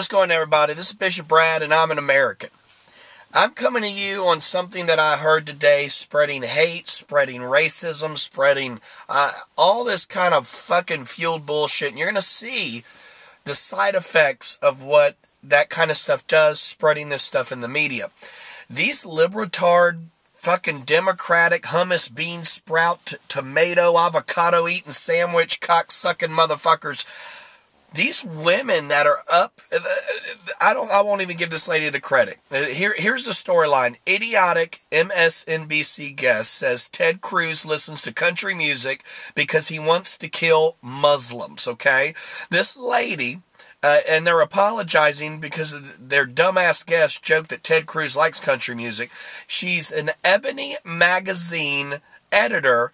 What's going on, everybody? This is Bishop Brad, and I'm an American. I'm coming to you on something that I heard today spreading hate, spreading racism, spreading uh, all this kind of fucking fueled bullshit. And you're going to see the side effects of what that kind of stuff does, spreading this stuff in the media. These libertard, fucking democratic hummus bean sprout t- tomato avocado eating sandwich cock sucking motherfuckers these women that are up uh, uh, i don't i won't even give this lady the credit. Uh, here here's the storyline. Idiotic msnbc guest says ted cruz listens to country music because he wants to kill muslims okay? This lady uh, and they're apologizing because their dumbass guest joked that Ted Cruz likes country music. She's an Ebony magazine editor,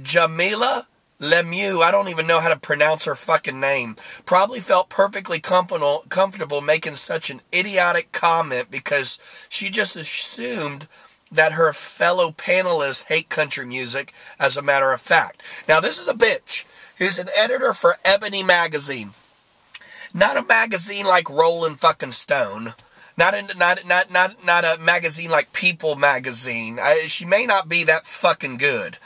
Jamilah Lemieux, I don't even know how to pronounce her fucking name, probably felt perfectly comfortable, making such an idiotic comment because she just assumed that her fellow panelists hate country music as a matter of fact. Now, this is a bitch who's an editor for Ebony Magazine. Not a magazine like Rolling fucking Stone. Not a, not not not not a magazine like People magazine. I, she may not be that fucking good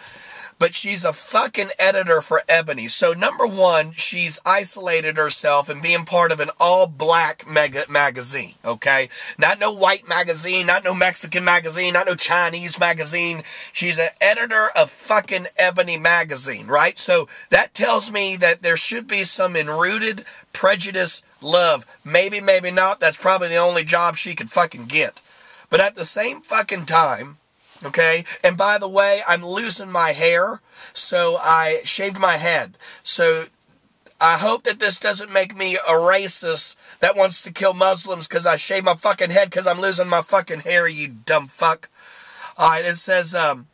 but she's a fucking editor for Ebony. So number one, she's isolated herself and being part of an all black mega magazine. Okay. Not no white magazine, not no Mexican magazine, not no Chinese magazine. She's an editor of fucking Ebony magazine, right? So that tells me that there should be some enrooted prejudice love. Maybe, maybe not. That's probably the only job she could fucking get. But at the same fucking time, Okay. And by the way, I'm losing my hair, so I shaved my head. So I hope that this doesn't make me a racist that wants to kill Muslims because I shaved my fucking head because I'm losing my fucking hair, you dumb fuck. Alright, it says, um,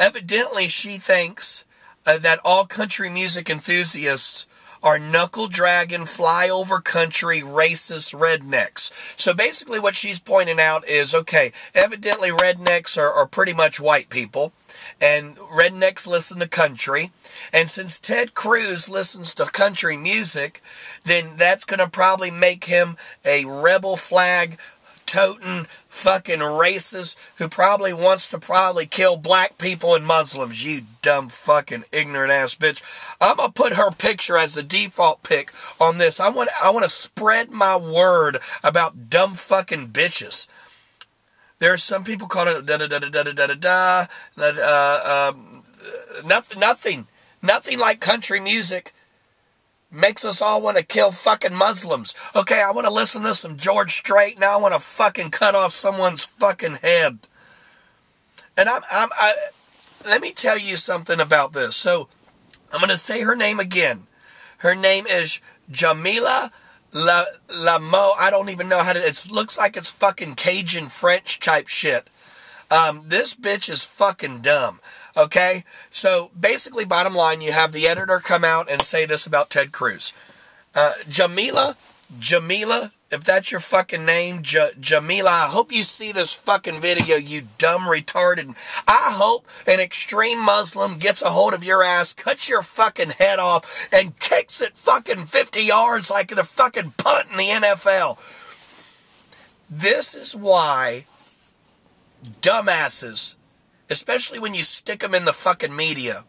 evidently she thinks uh, that all country music enthusiasts are knuckle dragging, flyover country, racist rednecks. So basically, what she's pointing out is okay, evidently, rednecks are, are pretty much white people, and rednecks listen to country. And since Ted Cruz listens to country music, then that's going to probably make him a rebel flag toting fucking racist who probably wants to probably kill black people and Muslims. You dumb fucking ignorant ass bitch. I'm gonna put her picture as the default pick on this. I want I want to spread my word about dumb fucking bitches. There are some people calling it da da da da da da da da. Uh, um, nothing, nothing, nothing like country music makes us all want to kill fucking Muslims. Okay, I want to listen to some George Strait. Now I want to fucking cut off someone's fucking head. And I'm, I'm, I, let me tell you something about this. So I'm going to say her name again. Her name is Jamila La Lamo. I don't even know how to. It looks like it's fucking Cajun French type shit. Um, this bitch is fucking dumb. Okay? So basically, bottom line, you have the editor come out and say this about Ted Cruz. Uh, Jamila, Jamila, if that's your fucking name, J- Jamila, I hope you see this fucking video, you dumb retarded. I hope an extreme Muslim gets a hold of your ass, cuts your fucking head off, and kicks it fucking 50 yards like the fucking punt in the NFL. This is why dumbasses especially when you stick them in the fucking media,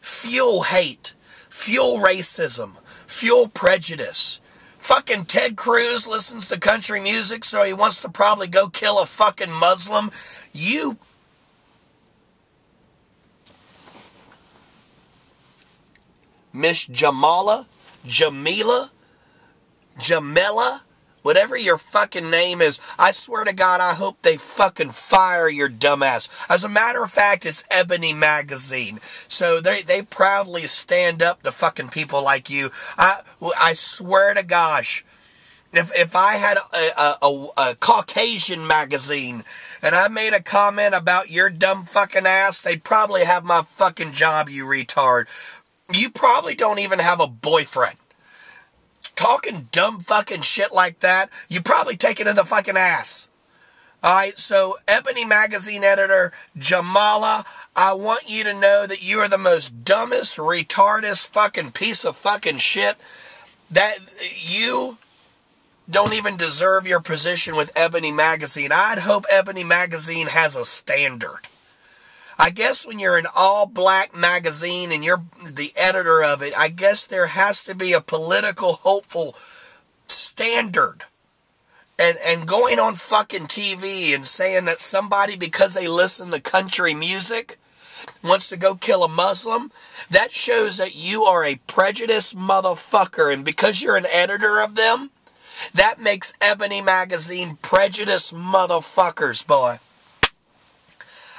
fuel hate, fuel racism, fuel prejudice. Fucking Ted Cruz listens to country music, so he wants to probably go kill a fucking Muslim. You. Miss Jamala? Jamila? Jamela? Whatever your fucking name is, I swear to God, I hope they fucking fire your dumbass. As a matter of fact, it's Ebony Magazine. So they, they proudly stand up to fucking people like you. I, I swear to gosh, if, if I had a, a, a, a Caucasian magazine and I made a comment about your dumb fucking ass, they'd probably have my fucking job, you retard. You probably don't even have a boyfriend talking dumb fucking shit like that, you probably take it in the fucking ass. Alright, so Ebony Magazine editor Jamala, I want you to know that you are the most dumbest, retardest fucking piece of fucking shit. That you don't even deserve your position with Ebony Magazine. I'd hope Ebony Magazine has a standard. I guess when you're an all black magazine and you're the editor of it, I guess there has to be a political hopeful standard. And and going on fucking TV and saying that somebody because they listen to country music wants to go kill a Muslim, that shows that you are a prejudiced motherfucker and because you're an editor of them, that makes Ebony Magazine prejudiced motherfuckers, boy.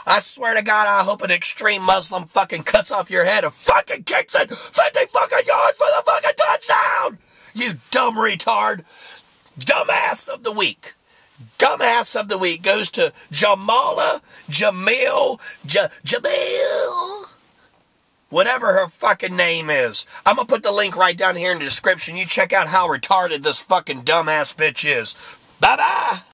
I swear to God, I hope an extreme Muslim fucking cuts off your head and fucking kicks it 50 fucking yards for the fucking touchdown! You dumb retard! Dumbass of the week. Dumbass of the week goes to Jamala Jamil J- Jamil. Whatever her fucking name is. I'm gonna put the link right down here in the description. You check out how retarded this fucking dumbass bitch is. Bye bye!